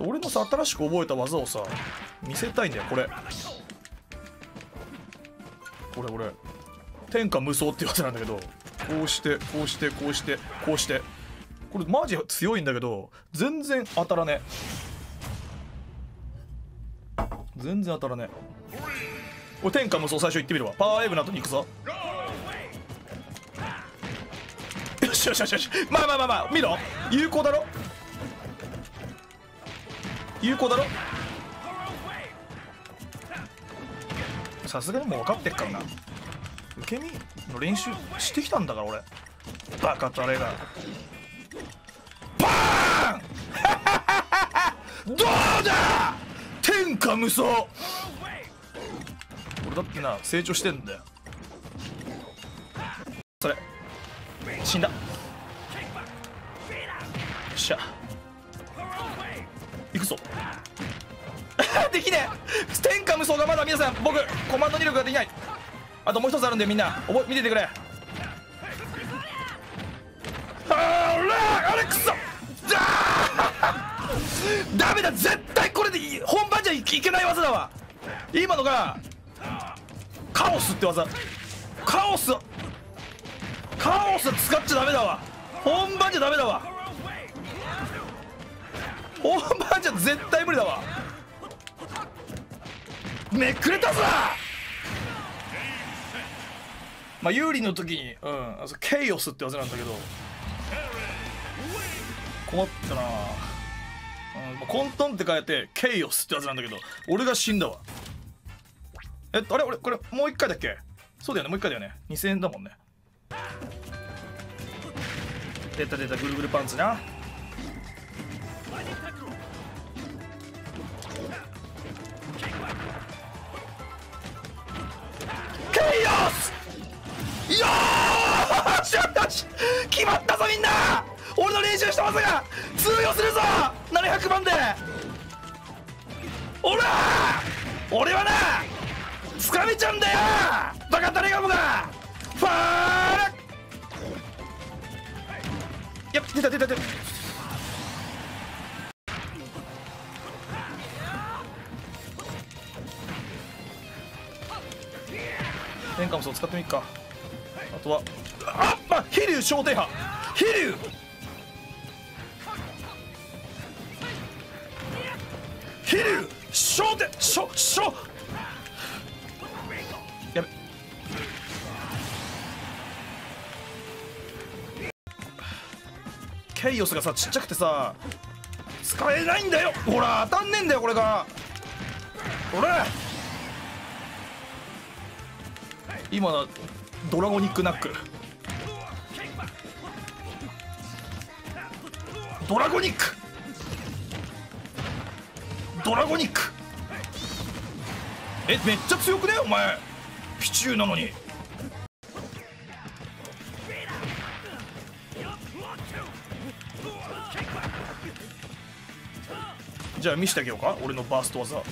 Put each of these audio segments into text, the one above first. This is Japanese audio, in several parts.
俺のさ新しく覚えた技をさ見せたいんだよこれ。これ俺天下無双っていう技なんだけどこうしてこうしてこうしてこうして。これマジ強いんだけど全然当たらね全然当たらねえ。俺天下無双最初行ってみるわ。パワーウェーブの後に行くぞ。よしよしよしよし。まあまあまあまあ見ろ。有効だろ。有効だろ？さすがにもう分かってっからな。受け身の練習してきたんだから俺。バカタレが。バーン！どうだ？天下無双！俺だってな成長してんだよ。それ。死んだ。よっしゃ。できねえ。天下無双がまだ皆さん僕コマンド入力ができない。あともう一つあるんでみんな覚え見ててくれ。あらあれくそダメだ。絶対これで本番じゃいけない技だわ。今のがカオスって技。カオス。カオス使っちゃダメだわ。本番じゃダメだわ。本番じゃ絶対無理だわ。めくれたぞ！まあ有利の時にうん。ケイオスって技なんだけど。困ったな。うん、混沌って書いてケイオスってやつなんだけど。俺が死んだわ。えっとあれ？俺これもう一回だっけ？そうだよね。もう一回だよね。2000円だもんね。出た出たぐるぐるパンツな。ケイオスよーしよし決まったぞみんな!俺の練習した技が通用するぞ !700 万で!おら!俺はな!掴めちゃうんだよ!バカタレガムが!ファーラやっ出た出た出た天下もそう使ってみっか。あとは。あっ、まあ、飛竜小天派。飛竜飛竜小天。小小やべ。ケイオスがさちっちゃくてさ使えないんだよ。ほら当たんねえんだよこれが。ほら。今のドラゴニックナックドラゴニック。ドラゴニック。えめっちゃ強くね？お前。ピチューなのに。じゃあ見せてあげようか？俺のバースト技。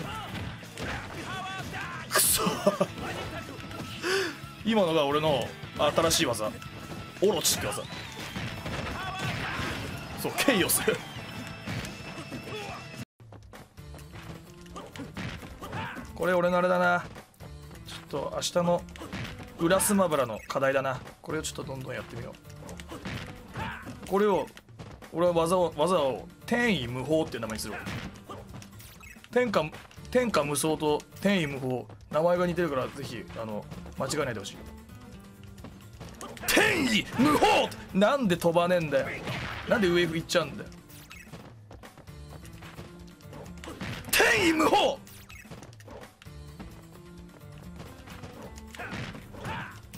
くそ。今のが俺の新しい技。オロチって技。そうケイオスこれ俺のあれだな。ちょっと明日の裏スマブラの課題だな。これをちょっとどんどんやってみよう。これを俺は技を技を天意無法っていう名前にする天下天下無双と天意無法。名前が似てるからぜひあの間違えないでほしい。天意無法なんで飛ばねえんだよ。なんで上行っちゃうんだよ。天意無法！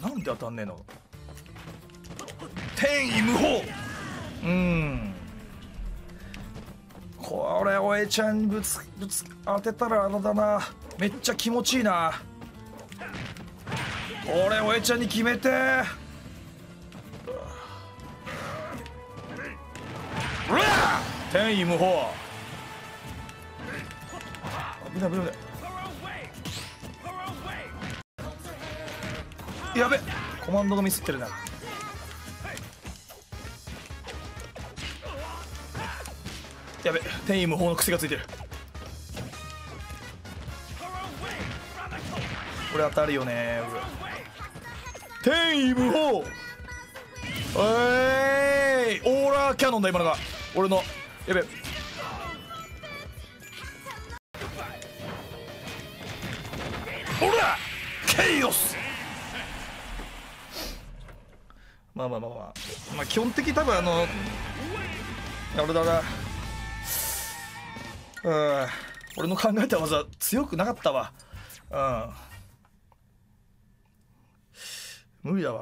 なんで当たんねえの？天意無法！うん。これおえちゃんぶつぶつ当てたらあれだな。めっちゃ気持ちいいな。これおえちゃんに決めて。うわ天意無法。危ない危ない危ない。やべコマンドがミスってるな。やべ天意無法の癖がついてる。これ当たるよね天意無法。えいオーラーキャノンだ今のが。俺のやべ。オラケイオス。まあまあまあまあ。まあ基本的多分あのあれだな。うん。俺の考えた技強くなかったわ。うん。無理だわ。